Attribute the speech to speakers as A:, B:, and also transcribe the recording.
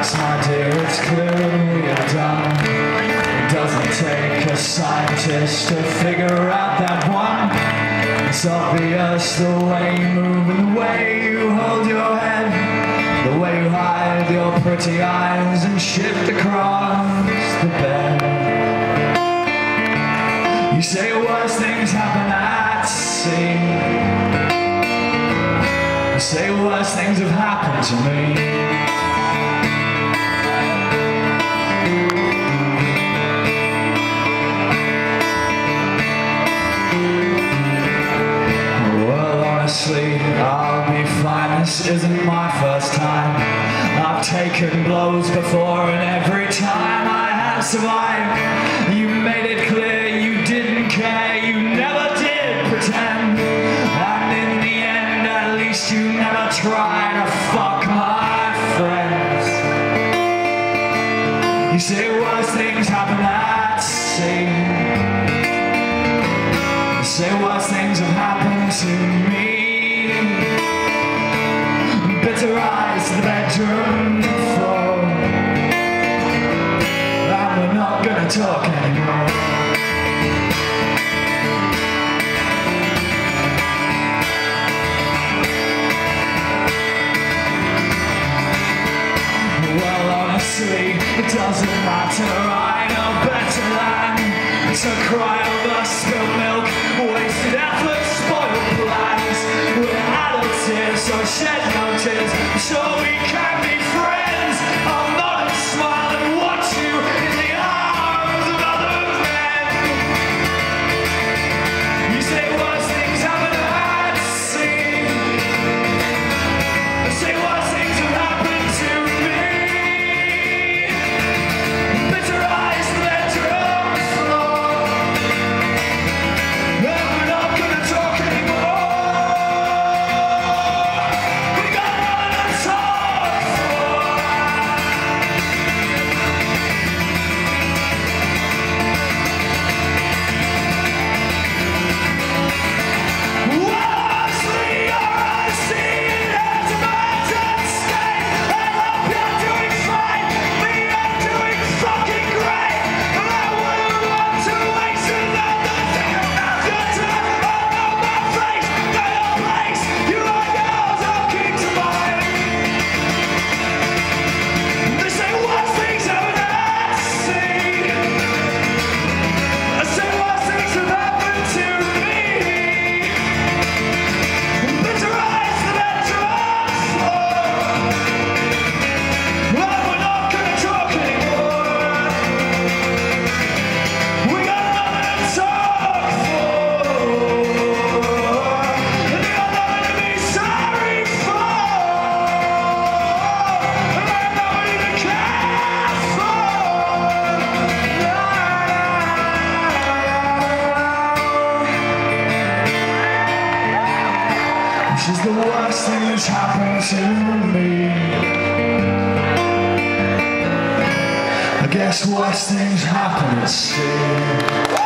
A: facts, my dear, it's clearly dumb. It doesn't take a scientist to figure out that one. It's obvious the way you move and the way you hold your head. The way you hide your pretty eyes and shift across the bed. You say worse things happen at sea. You say worse things have happened to me. Honestly, I'll be fine. This isn't my first time. I've taken blows before, and every time I have survived, you made it clear you didn't care. You never did pretend. And in the end, at least you never tried to fuck my friends. You say worse things happen at sea. You Say worse things have happened to me To the bedroom floor And we're not gonna talk anymore it doesn't matter. I know better than to cry over is the worst thing that's happened to me. I guess worst things happen at sea.